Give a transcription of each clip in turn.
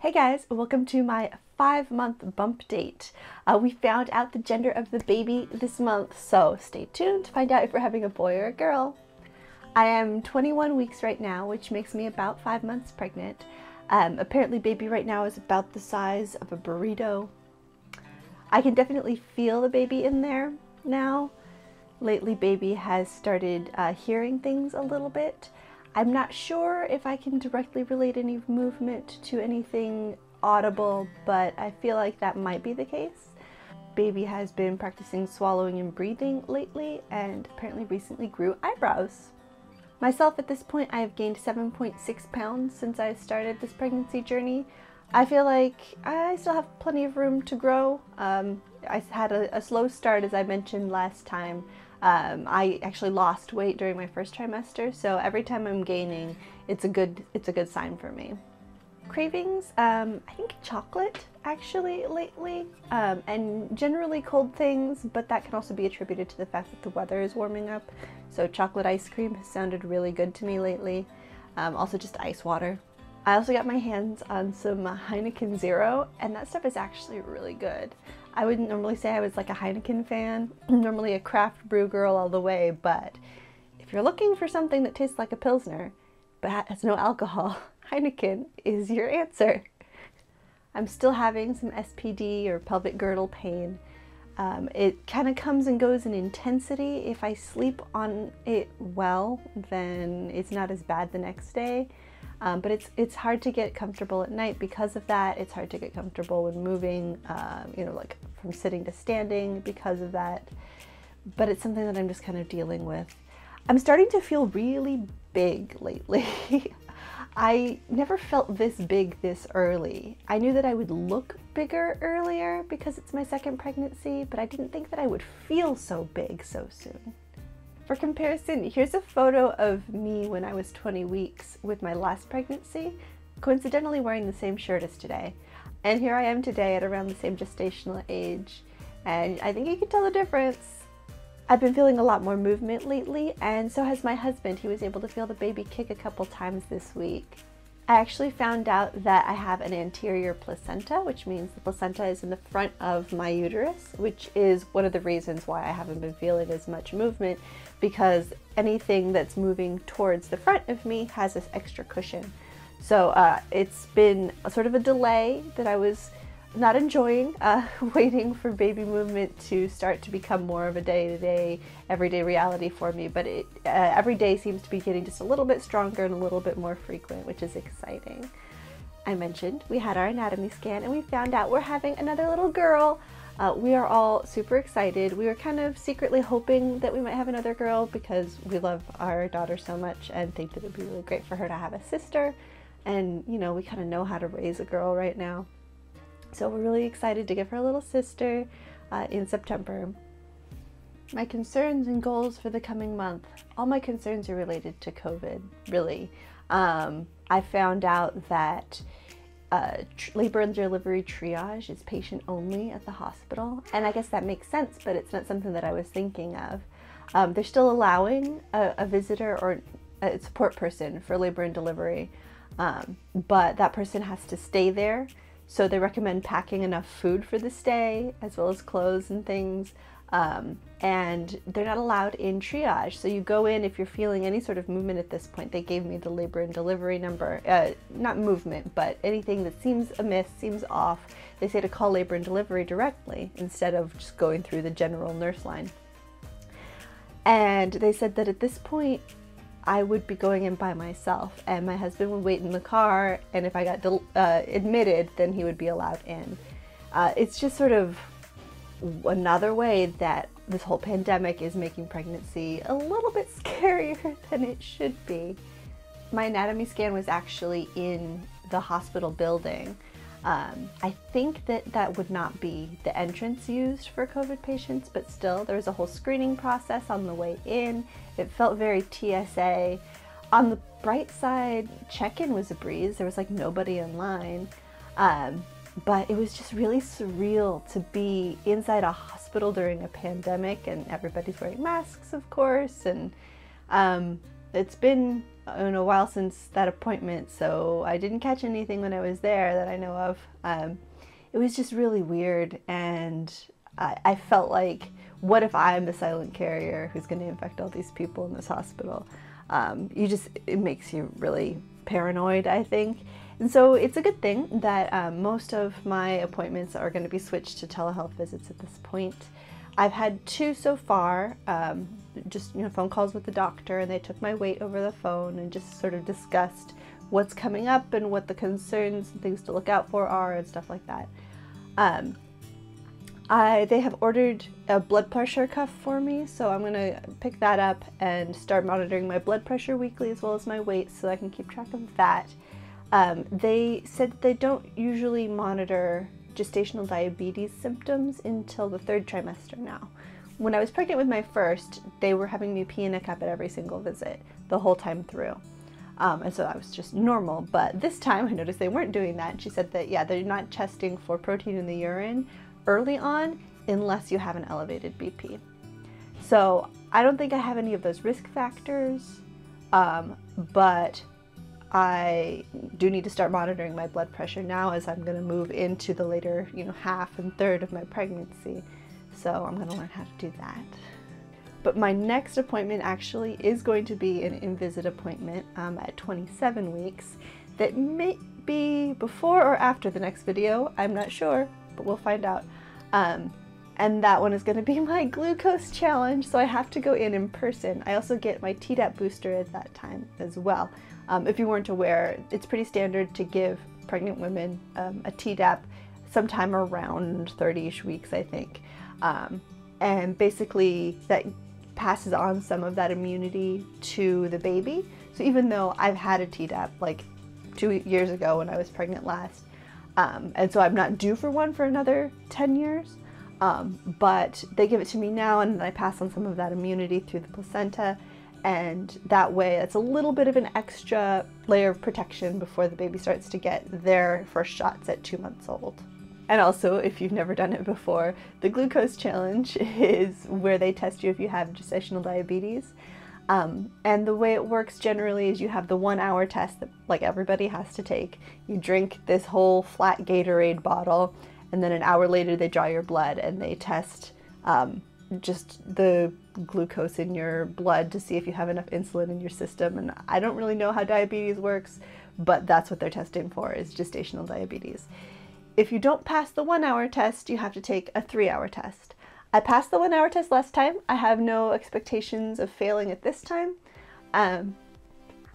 Hey guys, welcome to my five month bump date. Uh, we found out the gender of the baby this month, so stay tuned to find out if we're having a boy or a girl. I am 21 weeks right now, which makes me about five months pregnant. Um, apparently, baby right now is about the size of a burrito. I can definitely feel the baby in there now. Lately, baby has started uh, hearing things a little bit. I'm not sure if I can directly relate any movement to anything audible, but I feel like that might be the case. Baby has been practicing swallowing and breathing lately and apparently recently grew eyebrows. Myself at this point, I have gained 7.6 pounds since I started this pregnancy journey. I feel like I still have plenty of room to grow. Um, I had a, a slow start, as I mentioned last time. Um, I actually lost weight during my first trimester, so every time I'm gaining, it's a good it's a good sign for me. Cravings, um, I think chocolate actually lately, um, and generally cold things, but that can also be attributed to the fact that the weather is warming up. So chocolate ice cream has sounded really good to me lately. Um, also just ice water. I also got my hands on some Heineken Zero, and that stuff is actually really good. I wouldn't normally say I was like a Heineken fan, normally a craft brew girl all the way, but if you're looking for something that tastes like a Pilsner but has no alcohol, Heineken is your answer. I'm still having some SPD or pelvic girdle pain. Um, it kind of comes and goes in intensity. If I sleep on it well, then it's not as bad the next day. Um, but it's it's hard to get comfortable at night because of that. It's hard to get comfortable when moving, um, you know, like from sitting to standing because of that. But it's something that I'm just kind of dealing with. I'm starting to feel really big lately. I never felt this big this early. I knew that I would look bigger earlier because it's my second pregnancy, but I didn't think that I would feel so big so soon. For comparison, here's a photo of me when I was 20 weeks with my last pregnancy, coincidentally wearing the same shirt as today. And here I am today at around the same gestational age, and I think you can tell the difference. I've been feeling a lot more movement lately, and so has my husband. He was able to feel the baby kick a couple times this week. I actually found out that I have an anterior placenta, which means the placenta is in the front of my uterus, which is one of the reasons why I haven't been feeling as much movement because anything that's moving towards the front of me has this extra cushion. So uh, it's been sort of a delay that I was not enjoying uh, waiting for baby movement to start to become more of a day-to-day everyday reality for me. But it uh, every day seems to be getting just a little bit stronger and a little bit more frequent which is exciting. I mentioned we had our anatomy scan and we found out we're having another little girl. Uh, we are all super excited. We were kind of secretly hoping that we might have another girl because we love our daughter so much and think that it would be really great for her to have a sister. And you know we kind of know how to raise a girl right now so we're really excited to give her a little sister uh, in September. My concerns and goals for the coming month. All my concerns are related to COVID, really. Um, I found out that uh, labor and delivery triage is patient only at the hospital. And I guess that makes sense, but it's not something that I was thinking of. Um, they're still allowing a, a, visitor or a support person for labor and delivery, um, but that person has to stay there so they recommend packing enough food for the stay, as well as clothes and things. Um, and they're not allowed in triage. So you go in if you're feeling any sort of movement at this point. They gave me the labor and delivery number, uh, not movement, but anything that seems amiss, seems off. They say to call labor and delivery directly instead of just going through the general nurse line. And they said that at this point, I would be going in by myself, and my husband would wait in the car. And if I got uh, admitted, then he would be allowed in. Uh, it's just sort of another way that this whole pandemic is making pregnancy a little bit scarier than it should be. My anatomy scan was actually in the hospital building. Um, I think that that would not be the entrance used for COVID patients, but still, there was a whole screening process on the way in. It felt very TSA. On the bright side, check in was a breeze. There was like nobody in line. Um, but it was just really surreal to be inside a hospital during a pandemic and everybody's wearing masks, of course. And um, it's been in a while since that appointment, so I didn't catch anything when I was there that I know of. Um, it was just really weird, and I, I felt like, what if I'm the silent carrier who's going to infect all these people in this hospital? Um, you just, it makes you really paranoid, I think. And so it's a good thing that um, most of my appointments are going to be switched to telehealth visits at this point. I've had two so far, um, just you know, phone calls with the doctor, and they took my weight over the phone and just sort of discussed what's coming up and what the concerns and things to look out for are and stuff like that. Um, I they have ordered a blood pressure cuff for me, so I'm gonna pick that up and start monitoring my blood pressure weekly as well as my weight, so I can keep track of that. Um, they said they don't usually monitor gestational diabetes symptoms until the third trimester now. When I was pregnant with my first, they were having me pee in a cup at every single visit the whole time through. Um, and so that was just normal. But this time I noticed they weren't doing that. She said that, yeah, they're not testing for protein in the urine early on unless you have an elevated BP. So I don't think I have any of those risk factors, um, but I do need to start monitoring my blood pressure now as I'm going to move into the later, you know, half and third of my pregnancy. So I'm to learn how to do that. But my next appointment actually is going to be an in-visit appointment um, at 27 weeks that may be before or after the next video. I'm not sure, but we'll find out. Um, and that one is going to be my glucose challenge, so I have to go in in person. I also get my Tdap booster at that time as well. Um, if you weren't aware, it's pretty standard to give pregnant women um, a Tdap sometime around 30-ish weeks, I think. Um, and basically that passes on some of that immunity to the baby. So even though I've had a Tdap like two years ago when I was pregnant last, um, and so I'm not due for one for another 10 years, um, but they give it to me now and I pass on some of that immunity through the placenta and that way it's a little bit of an extra layer of protection before the baby starts to get their first shots at two months old. And also, if you've never done it before, the glucose challenge is where they test you if you have gestational diabetes. Um, and the way it works generally is you have the one hour test that like everybody has to take. You drink this whole flat Gatorade bottle, and then an hour later they draw your blood and they test um, just the glucose in your blood to see if you have enough insulin in your system. And I don't really know how diabetes works, but that's what they're testing for is gestational diabetes. If you don't pass the one hour test, you have to take a three hour test. I passed the one hour test last time. I have no expectations of failing it this time. Um,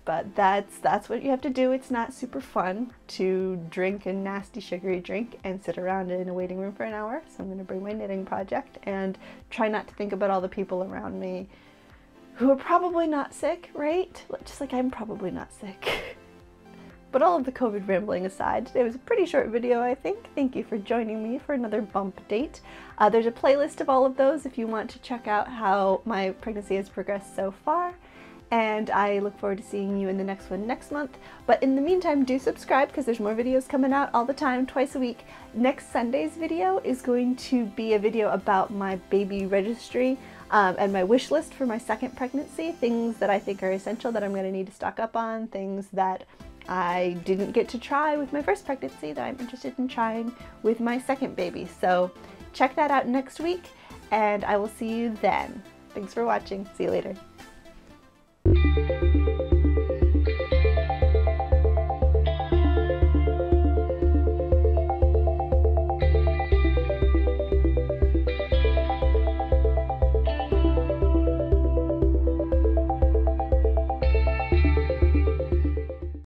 but that's that's what you have to do. It's not super fun to drink a nasty sugary drink and sit around in a waiting room for an hour. So I'm going to bring my knitting project and try not to think about all the people around me who are probably not sick, right? Just like I'm probably not sick. but all of the COVID rambling aside, today was a pretty short video, I think. Thank you for joining me for another bump date. Uh, there's a playlist of all of those if you want to check out how my pregnancy has progressed so far and I look forward to seeing you in the next one next month. But in the meantime, do subscribe because there's more videos coming out all the time, twice a week. Next Sunday's video is going to be a video about my baby registry um, and my wish list for my second pregnancy, things that I think are essential that I'm going to need to stock up on, things that I didn't get to try with my first pregnancy that I'm interested in trying with my second baby. So check that out next week and I will see you then. Thanks for watching. See you later.